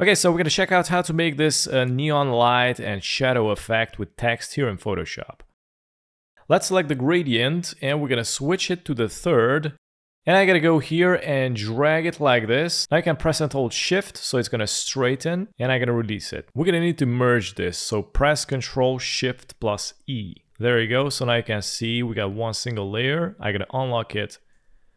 Okay, so we're gonna check out how to make this uh, neon light and shadow effect with text here in Photoshop. Let's select the gradient and we're gonna switch it to the third. And I gotta go here and drag it like this. I can press and hold shift so it's gonna straighten and I'm gonna release it. We're gonna need to merge this. So press control shift plus E. There you go. So now you can see we got one single layer. I'm gonna unlock it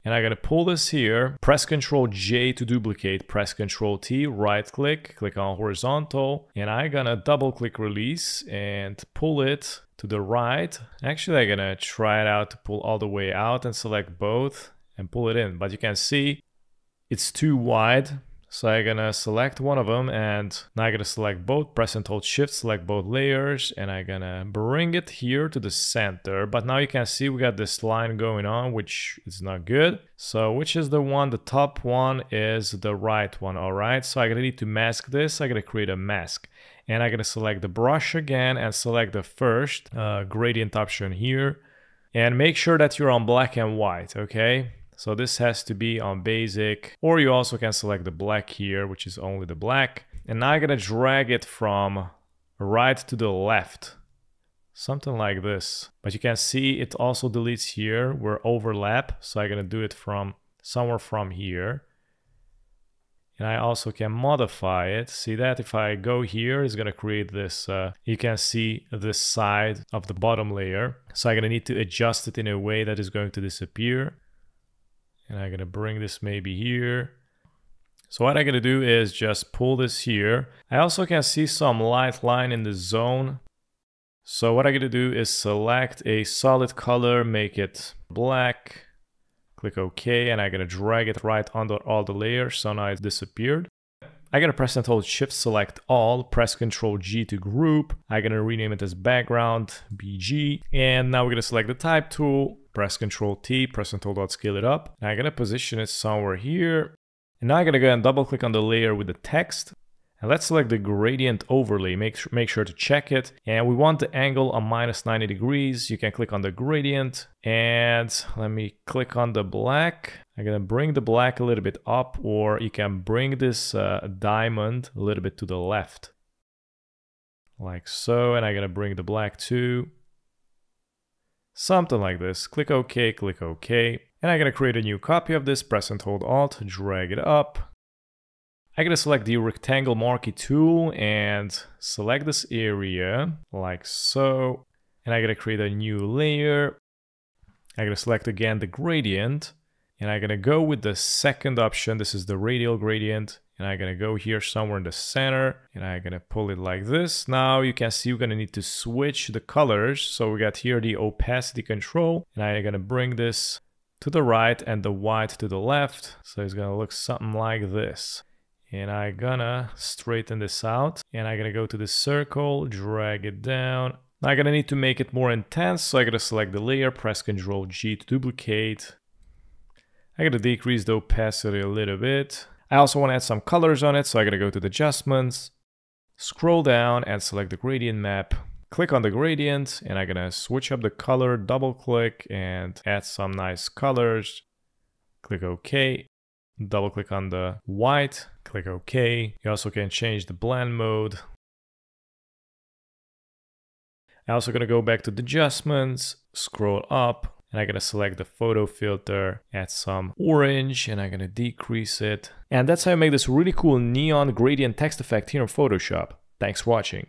and I'm gonna pull this here, press Ctrl J to duplicate, press Ctrl T, right click, click on horizontal, and I'm gonna double click release and pull it to the right. Actually, I'm gonna try it out to pull all the way out and select both and pull it in. But you can see it's too wide. So I'm gonna select one of them and now I'm gonna select both, press and hold shift, select both layers and I'm gonna bring it here to the center. But now you can see we got this line going on, which is not good. So which is the one? The top one is the right one, all right? So I'm gonna need to mask this. I'm gonna create a mask and I'm gonna select the brush again and select the first uh, gradient option here and make sure that you're on black and white, okay? So this has to be on basic, or you also can select the black here, which is only the black. And now I'm gonna drag it from right to the left, something like this. But you can see it also deletes here where overlap. So I'm gonna do it from somewhere from here. And I also can modify it. See that if I go here, it's gonna create this, uh, you can see this side of the bottom layer. So I'm gonna need to adjust it in a way that is going to disappear. And I'm gonna bring this maybe here. So what I'm gonna do is just pull this here. I also can see some light line in the zone. So what I'm gonna do is select a solid color, make it black, click OK, and I'm gonna drag it right under all the layers, so now it disappeared. I'm gonna press and hold Shift Select All, press Ctrl G to group. I'm gonna rename it as Background BG, and now we're gonna select the Type tool, press Ctrl T, press and hold Alt, scale it up. Now I'm gonna position it somewhere here. And now I'm gonna go and double click on the layer with the text. And let's select the gradient overlay, make, make sure to check it. And we want the angle on minus 90 degrees. You can click on the gradient and let me click on the black. I'm gonna bring the black a little bit up or you can bring this uh, diamond a little bit to the left. Like so, and I'm gonna bring the black too. Something like this. Click OK, click OK. And I'm gonna create a new copy of this, press and hold Alt, drag it up. I'm gonna select the rectangle marquee tool and select this area like so. And I'm gonna create a new layer. I'm gonna select again the gradient and I'm gonna go with the second option. This is the radial gradient and I'm gonna go here somewhere in the center and I'm gonna pull it like this. Now you can see we're gonna need to switch the colors. So we got here the opacity control and I'm gonna bring this to the right and the white to the left. So it's gonna look something like this. And I'm gonna straighten this out and I'm gonna go to the circle, drag it down. Now I'm gonna need to make it more intense. So I'm gonna select the layer, press Ctrl G to duplicate. I'm gonna decrease the opacity a little bit. I also want to add some colors on it, so I'm to go to the adjustments, scroll down and select the gradient map. Click on the gradient and I'm to switch up the color, double click and add some nice colors. Click OK. Double click on the white, click OK. You also can change the blend mode. I'm also to go back to the adjustments, scroll up, and I'm gonna select the photo filter, add some orange, and I'm gonna decrease it. And that's how you make this really cool neon gradient text effect here in Photoshop. Thanks for watching.